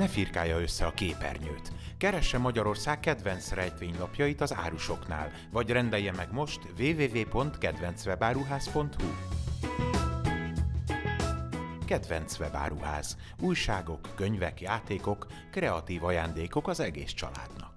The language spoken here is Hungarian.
ne firkálja össze a képernyőt. Keresse Magyarország kedvenc rejtvénylapjait az árusoknál, vagy rendelje meg most www.kedvencwebáruház.hu. Kedvenc webáruház. Újságok, könyvek, játékok, kreatív ajándékok az egész családnak.